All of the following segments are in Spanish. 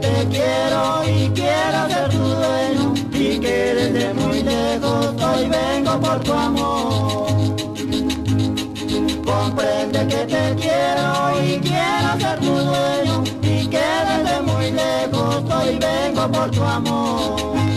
te quiero y quiero ser tu dueño y que desde muy lejos hoy vengo por tu amor. Comprende que te quiero y quiero ser tu dueño y que desde muy lejos hoy vengo por tu amor.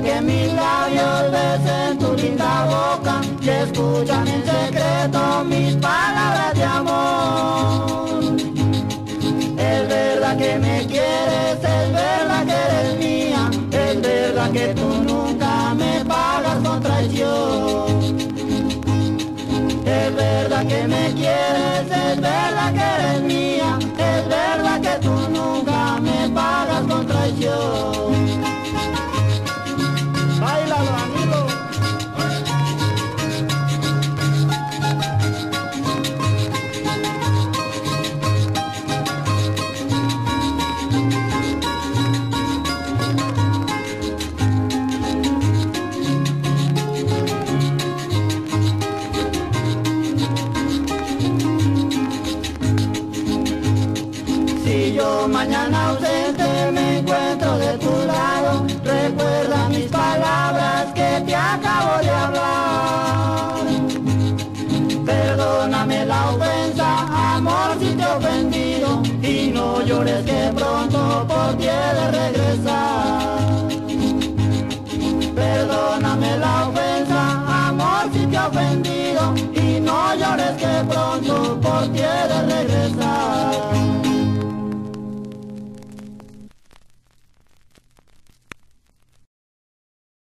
Que mis labios besen tu linda boca y escuchan en secreto mis palabras de amor. Es verdad que me quieres, es verdad que eres mía, es verdad que tú nunca me pagas con traición. Es verdad que me quieres, es verdad que eres mía, Yo mañana ausente me encuentro de tu lado, recuerda mis palabras que te acabo de hablar. Perdóname la ofensa, amor si te he ofendido, y no llores que pronto por ti he